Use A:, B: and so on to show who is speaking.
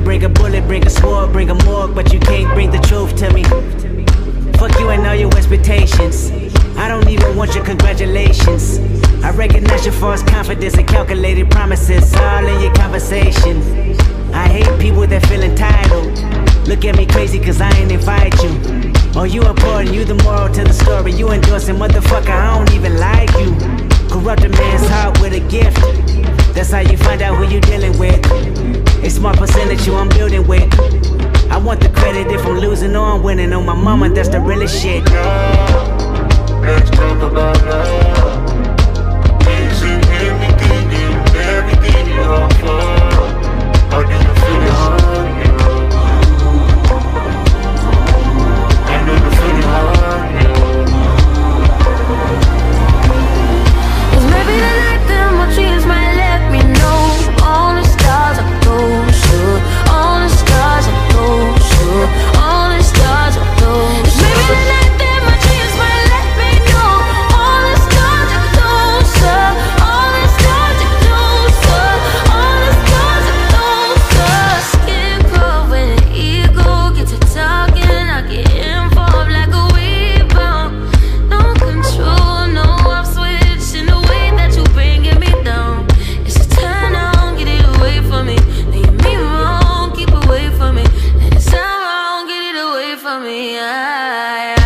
A: bring a bullet, bring a sword, bring a morgue, but you can't bring the truth to me. Fuck you and all your expectations. I don't even want your congratulations. I recognize your false confidence and calculated promises all in your conversation. I hate people that feel entitled. Look at me crazy cause I ain't invite you. Oh, you important, you the moral to the story. You endorsing, motherfucker, I don't even like you. Corrupt a man's heart with a gift. That's how you find out who you dealing with. Winning. On my mama, that's the realest shit.
B: yeah, yeah.